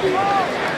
Oh!